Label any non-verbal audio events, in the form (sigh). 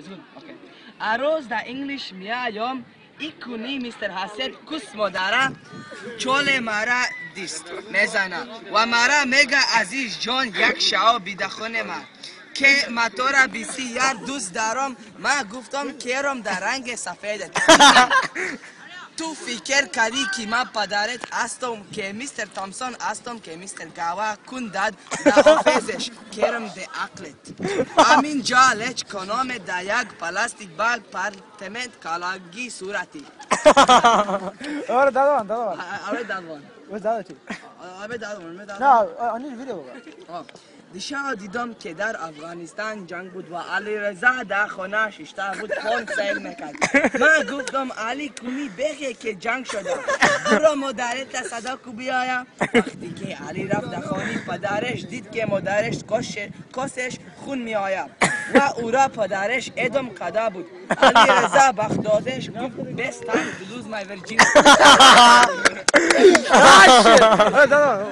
It's good. Okay. Arroz در انگلیش میایم ایکونی مستر حسن کس مادره چول مرا دیست می‌زنه و مرا میگه عزیز جان یک شعا بیدخونه ما که ما تو را بسیار دوست دارم ما گفتم کرم در رنگ سفید فکر کردی که من پدرت هستم که میستر تامسون هستم که میستر گاوا کن داد در حافظش. کرم ده عقلت. همین جا لچ کنام در یک پلاستیک باگ پارتمنت کالاگی صورتی. (laughs) آره دادم دادم آره دادوان بس دادا چی نه آنی ویدیو بگو دیشب دیدم که در افغانستان جنگ بود و علی رضا در خانه ششته بود خون سیل می‌کرد. من گفتم علی کنی بگه که جنگ شده. برو مادرت صدا کو بیایا. وقتی که علی رفت در خانه پدرش دید که مادرش کش- کسش خون میآید. و او را پدرش ادم قدا بود. علی رضا گفت best time to lose my virginity. (laughs) (laughs) آره دادم